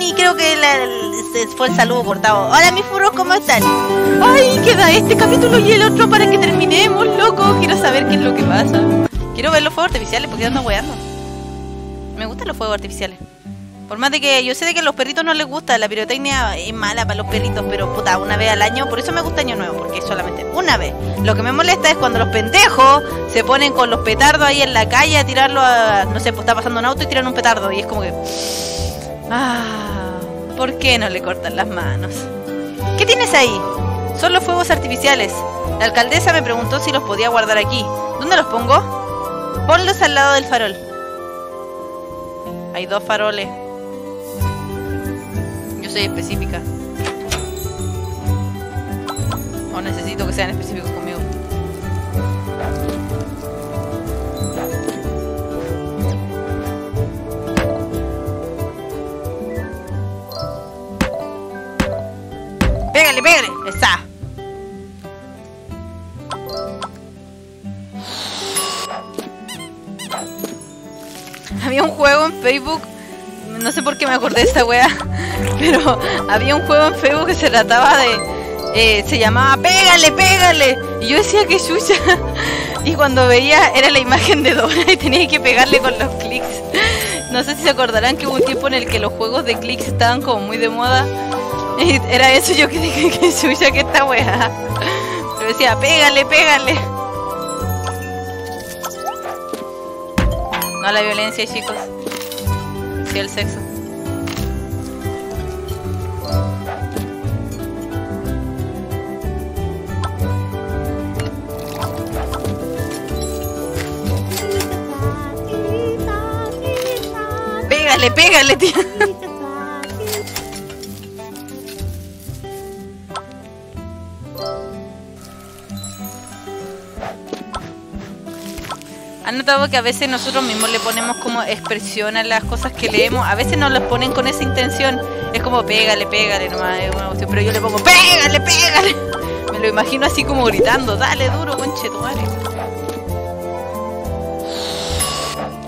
y creo que fue el saludo cortado. Hola mis furros, ¿cómo están? Ay, queda este capítulo y el otro para que terminemos, loco. Quiero saber qué es lo que pasa. Quiero ver los fuegos artificiales porque ando weando. Me gustan los fuegos artificiales. Por más de que yo sé de que a los perritos no les gusta, la pirotecnia es mala para los perritos, pero puta, una vez al año, por eso me gusta Año Nuevo, porque solamente una vez. Lo que me molesta es cuando los pendejos se ponen con los petardos ahí en la calle a tirarlo a, no sé, pues está pasando un auto y tiran un petardo y es como que... Ah, ¿por qué no le cortan las manos? ¿Qué tienes ahí? Son los fuegos artificiales. La alcaldesa me preguntó si los podía guardar aquí. ¿Dónde los pongo? Ponlos al lado del farol. Hay dos faroles. Yo soy específica. O necesito que sean específicos conmigo. Pégale. Está. Había un juego en Facebook, no sé por qué me acordé de esta wea, pero había un juego en Facebook que se trataba de. eh, se llamaba Pégale, pégale. Y yo decía que chucha. Y cuando veía era la imagen de Dora y tenía que pegarle con los clics. No sé si se acordarán que hubo un tiempo en el que los juegos de clics estaban como muy de moda. Era eso yo que dije que chucha que esta wea. Pero decía, pégale, pégale. No a la violencia, chicos. Sí al sexo. Pégale, pégale, tío. Notado que a veces nosotros mismos le ponemos como expresión a las cosas que leemos? A veces nos las ponen con esa intención. Es como pégale, pégale nomás. es una cuestión, Pero yo le pongo pégale, pégale. Me lo imagino así como gritando, dale duro, conche tu madre.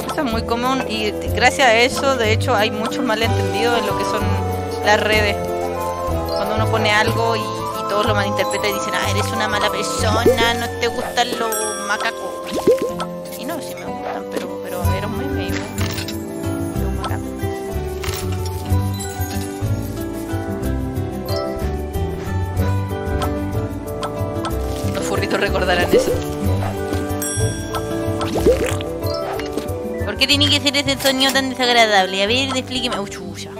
Eso es muy común y gracias a eso, de hecho, hay muchos malentendidos en lo que son las redes. Cuando uno pone algo y, y todos lo malinterpretan y dicen, ah, eres una mala persona, no te gustan los macacos. Recordarán eso. ¿Por qué tiene que ser ese sonido tan desagradable? A ver, explíqueme. Uy, chucha.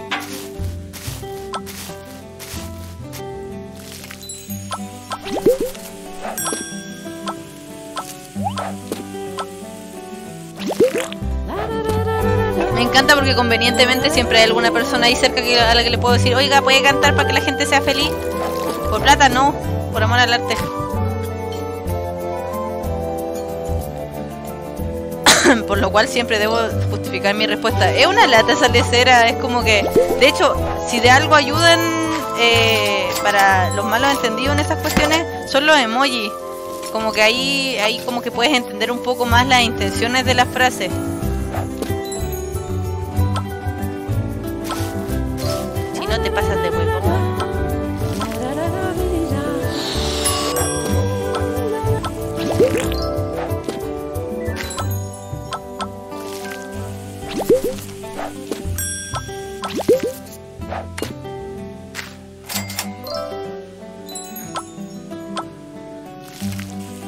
Me encanta porque convenientemente siempre hay alguna persona ahí cerca que, a la que le puedo decir, oiga, ¿puede cantar para que la gente sea feliz? Por plata no, por amor al arte. por lo cual siempre debo justificar mi respuesta. Es una lata esa lecera, es como que, de hecho, si de algo ayudan eh, para los malos entendidos en esas cuestiones, son los emojis. Como que ahí, ahí como que puedes entender un poco más las intenciones de las frases. Si no te pasas de huevo.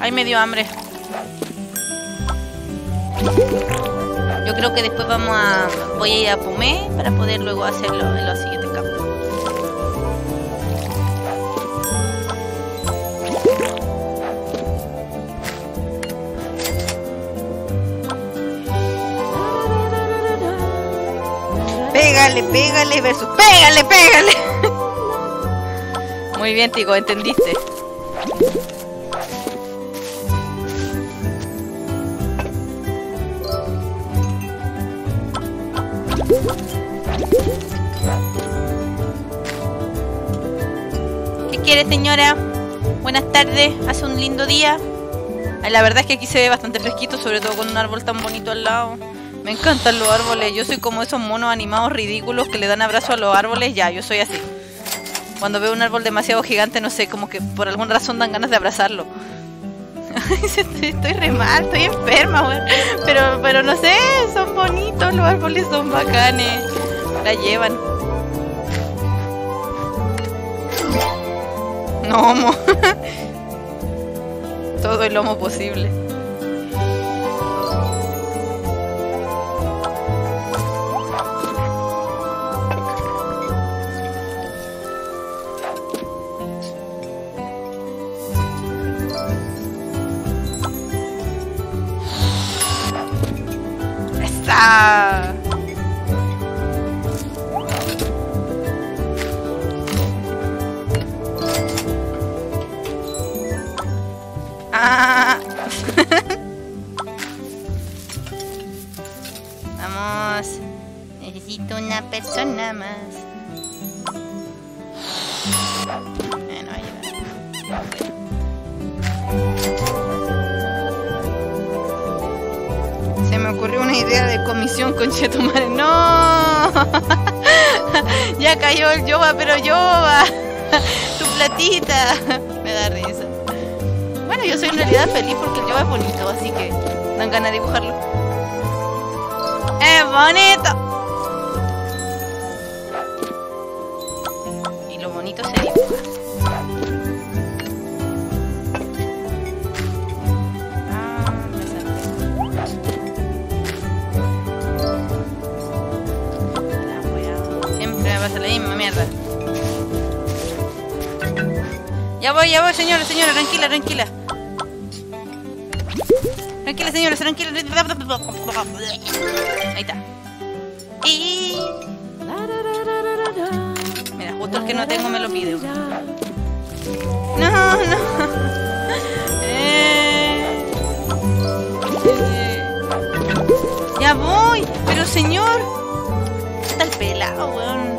Ay, me dio hambre. Yo creo que después vamos a... Voy a ir a Pumé para poder luego hacerlo en los siguientes campos. Pégale, pégale versus pégale, pégale. Muy bien, Tico, entendiste. Señora? Buenas tardes, hace un lindo día. La verdad es que aquí se ve bastante fresquito, sobre todo con un árbol tan bonito al lado. Me encantan los árboles. Yo soy como esos monos animados ridículos que le dan abrazo a los árboles. Ya, yo soy así. Cuando veo un árbol demasiado gigante, no sé, como que por alguna razón dan ganas de abrazarlo. estoy, estoy re mal, estoy enferma, weón. Pero, pero no sé, son bonitos, los árboles son bacanes. La llevan. No, mo. Todo el lomo posible. Me ocurrió una idea de comisión con Chetumare. ¡No! ya cayó el Yoba, pero Yoba. tu platita. me da risa. Bueno, yo soy en realidad feliz porque el Yoba es bonito, así que dan ganas de dibujarlo. ¡Es bonito! Mierda. Ya voy, ya voy, señora, señora, tranquila, tranquila. Tranquila, señora, tranquila. Ahí está. Y... Mira, justo el que no tengo me lo pide. No, no. Eh. Eh. Ya voy, pero señor. Está el pelado, weón.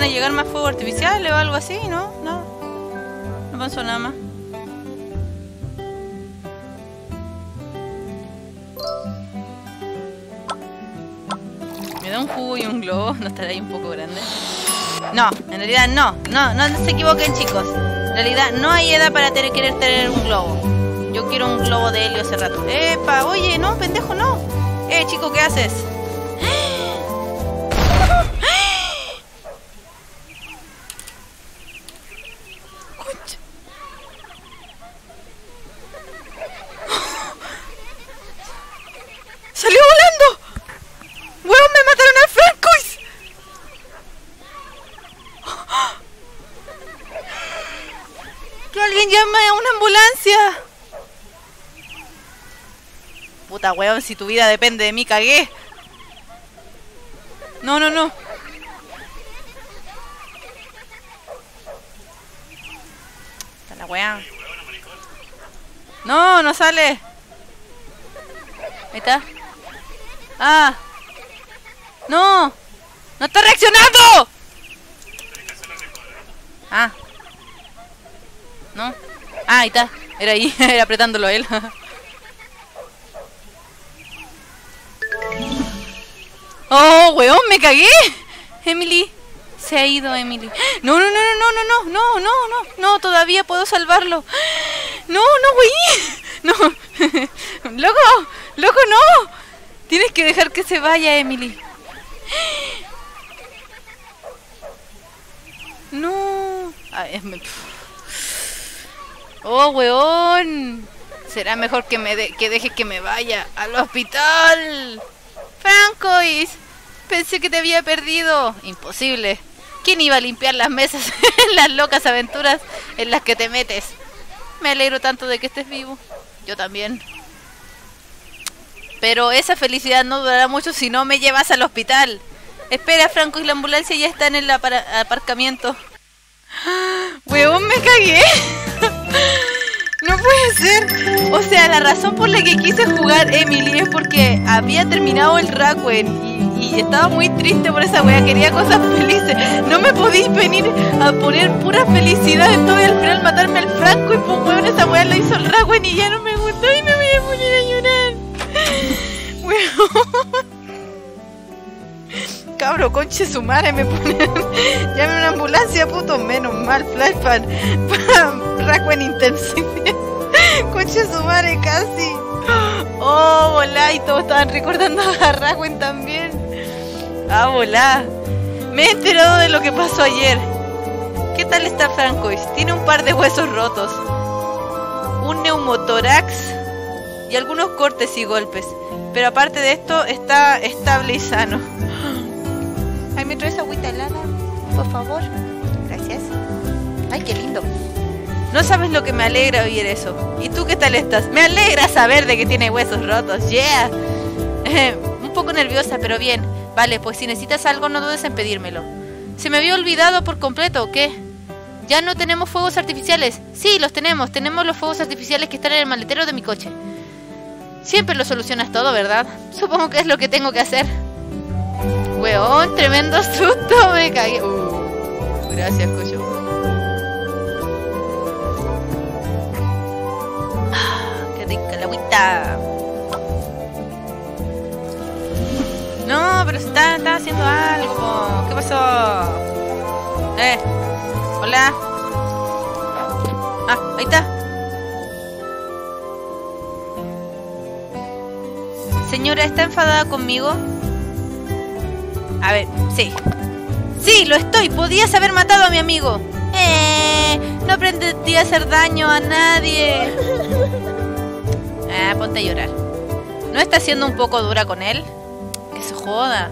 Iban a llegar más fuegos artificiales o algo así, ¿no? No. No pasó nada más. Me da un jugo y un globo. ¿No estará ahí un poco grande? No, en realidad no. No, no se equivoquen, chicos. En realidad no hay edad para querer tener un globo. Yo quiero un globo de helio hace rato. ¡Epa! Oye, no, pendejo, no. Eh, chico, ¿qué haces? Concha. ¡Salió volando! ¡Weón, me mataron al Francois! ¡Que alguien llame a una ambulancia! Puta weón, si tu vida depende de mí, cagué. No, no, no. Está la weá. No, no sale. Ahí está. Ah. No. No está reaccionando. Ah. No. Ah, ahí está. Era ahí, era apretándolo a él. Oh, weón, me cagué. Emily. Se ha ido Emily. No, no, no, no, no, no, no, no, no, no, todavía puedo salvarlo. No, no, güey. No. Loco, loco, no. Tienes que dejar que se vaya, Emily. No. Ay, me- Oh, weón. Será mejor que me de- que deje que me vaya al hospital. Francois, pensé que te había perdido. Imposible. ¿Quién iba a limpiar las mesas en las locas aventuras en las que te metes? Me alegro tanto de que estés vivo. Yo también. Pero esa felicidad no durará mucho si no me llevas al hospital. Espera, Franco, y la ambulancia ya está en el aparcamiento. Weón, me cagué. No puede ser. O sea, la razón por la que quise jugar Emily es porque había terminado el Racwen y, estaba muy triste por esa wea. Quería cosas felices. No me podéis venir a poner pura felicidad en todo y al final matarme al Franco. Y pues, weón, esa wea lo hizo el Racwen y ya no me gustó y me voy a poner a llorar. Weón. Cabro, conche su madre, me ponen. Llame una ambulancia, puto. Menos mal, Flypan. Racwen Intensive. conche su madre, casi. Oh, volá. Y todos estaban recordando a Racwen también. Ah, volá. Me he enterado de lo que pasó ayer. ¿Qué tal está Francois? Tiene un par de huesos rotos. Un neumotórax y algunos cortes y golpes. Pero aparte de esto, está estable y sano. Ay, me traes agüita helada, por favor. Gracias. Ay, qué lindo. No sabes lo que me alegra oír eso. ¿Y tú qué tal estás? Me alegra saber de que tiene huesos rotos. Yeah. un poco nerviosa, pero bien. Vale, pues si necesitas algo no dudes en pedírmelo. ¿Se me había olvidado por completo o qué? ¿Ya no tenemos fuegos artificiales? Sí, los tenemos. Tenemos los fuegos artificiales que están en el maletero de mi coche. Siempre lo solucionas todo, ¿verdad? Supongo que es lo que tengo que hacer. Weón, tremendo susto, me caí. Uh, gracias, coño. No, pero está, está haciendo algo. ¿Qué pasó? Eh, hola. Ah, ahí está. Señora, ¿está enfadada conmigo? A ver, sí. Sí, lo estoy. Podías haber matado a mi amigo. Eh, no pretendí hacer daño a nadie. Ah, ponte a llorar. ¿No está siendo un poco dura con él? Que se joda.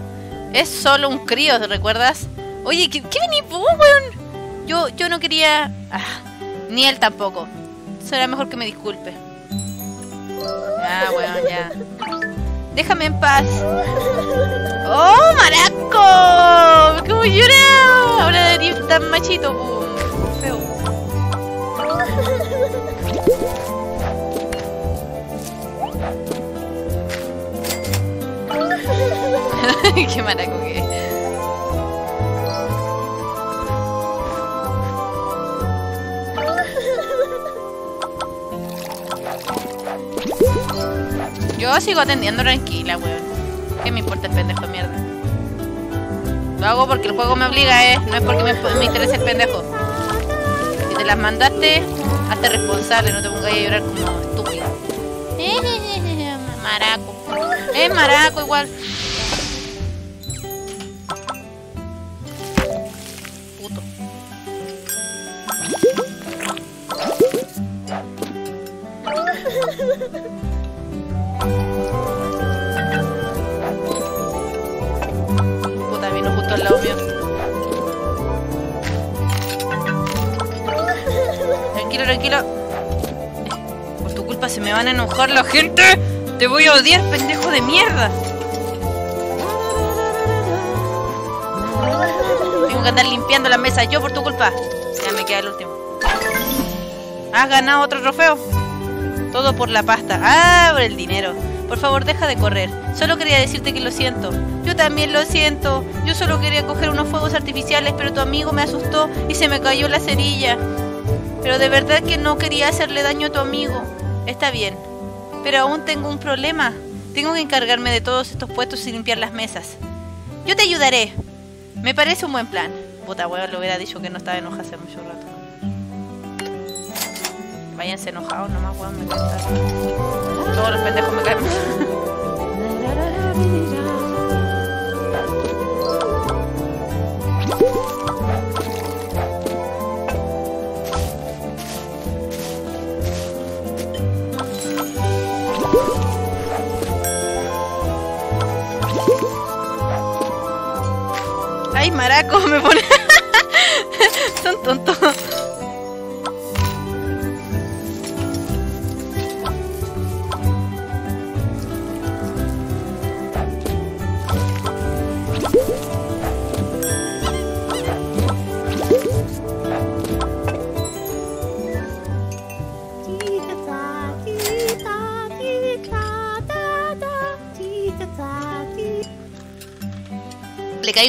Es solo un crío, ¿recuerdas? Oye, ¿qué, qué vos, weón? Yo, yo no quería... Ah, ni él tampoco. Será mejor que me disculpe. Ah, bueno, ya. Déjame en paz. ¡Oh, maraco! ¡Cómo llora! Ahora debería estar machito. Feo. Qué maraco que es. Yo sigo atendiendo tranquila, weón. ¿Qué me importa el pendejo de mierda? Lo hago porque el juego me obliga, eh. No es porque me, me interese el pendejo. Si te las mandaste, hazte responsable, no te pongas a llorar como estúpido. Maraco. Es maraco igual. Puta, vino justo al lado mío. Tranquilo, tranquilo. Por tu culpa se me van a enojar la gente. Te voy a odiar, pendejo de mierda. Tengo que andar limpiando la mesa yo por tu culpa. Ya me queda el último. ¿Has ganado otro trofeo? Todo por la pasta. Ah, por el dinero. Por favor, deja de correr. Solo quería decirte que lo siento. Yo también lo siento. Yo solo quería coger unos fuegos artificiales, pero tu amigo me asustó y se me cayó la cerilla. Pero de verdad que no quería hacerle daño a tu amigo. Está bien. Pero aún tengo un problema. Tengo que encargarme de todos estos puestos y limpiar las mesas. Yo te ayudaré. Me parece un buen plan. Puta le hubiera dicho que no estaba enojada hace mucho rato. Váyanse enojados nomás, weón, me cuesta. Todos los pendejos me caen. Ay, maraco, me pone. Son tontos.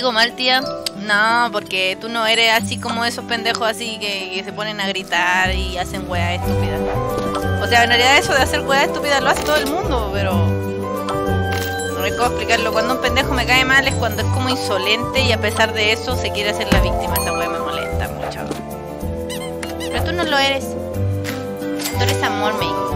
Caigo mal, tía? No, porque tú no eres así como esos pendejos así que, se ponen a gritar y hacen weas estúpidas. O sea, en realidad eso de hacer weas estúpidas lo hace todo el mundo, pero... No hay cómo explicarlo. Cuando un pendejo me cae mal es cuando es como insolente y a pesar de eso se quiere hacer la víctima. Esa wea me molesta mucho. Pero tú no lo eres. Tú eres amor, May.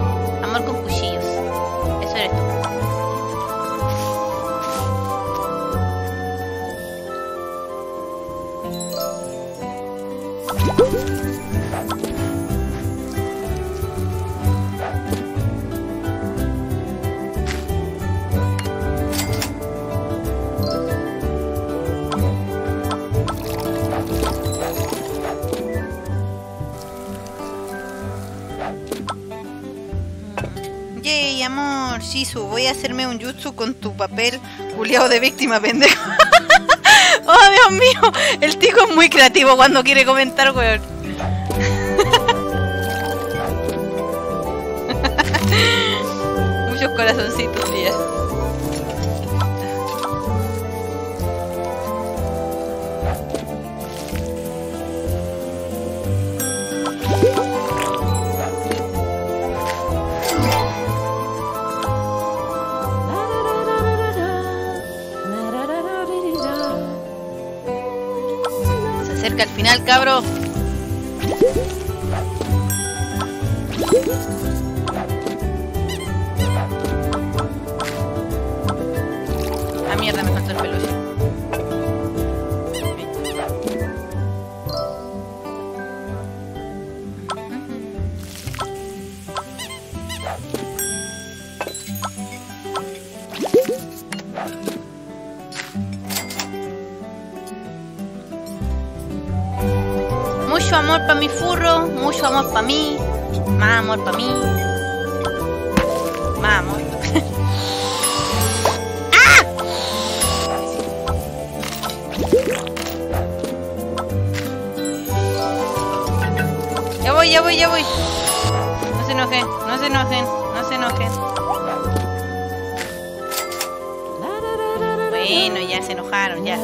Amor, Shizu, voy a hacerme un jutsu con tu papel culiado de víctima, pendejo. oh, Dios mío, el tico es muy creativo cuando quiere comentar, weón. Muchos corazoncitos, tía. Acerca al final, cabro. Furro, mucho amor para mí, más amor para mí. Más amor. ¡Ah! Ya voy, ya voy, ya voy. No se enojen, no se enojen, no se enojen. Bueno, ya se enojaron, ya.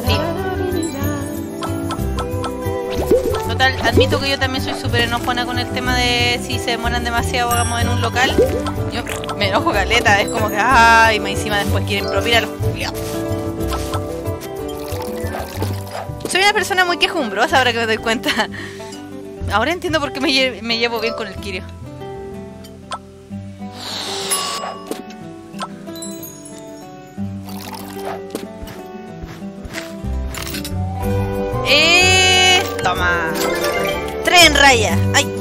Admito que yo también soy súper enojona con el tema de si se demoran demasiado, hagamos en un local. Yo me enojo caleta, es como que, ay, más encima después quieren propina a los culiados. Soy una persona muy quejumbrosa ahora que me doy cuenta. Ahora entiendo por qué me, me llevo bien con el Kirio. Toma. Tren raya. Ay.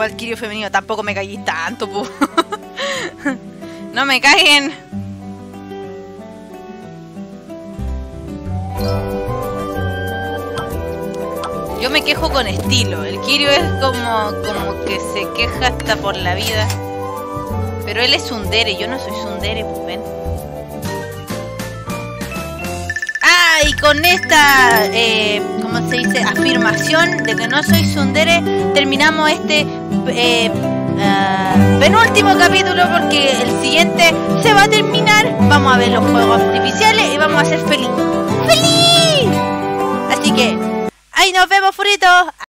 Igual Kirio femenino, tampoco me caí tanto, pu. no me caigan. Yo me quejo con estilo. El Kirio es como, como que se queja hasta por la vida. Pero él es Sundere, yo no soy Sundere, pues ven. Ah, y con esta, eh, ¿cómo se dice? Afirmación de que no soy Sundere, terminamos este eh, ah, penúltimo capítulo porque el siguiente se va a terminar. Vamos a ver los juegos artificiales y vamos a ser felices. ¡Feliz! Así que, ahí nos vemos, furitos.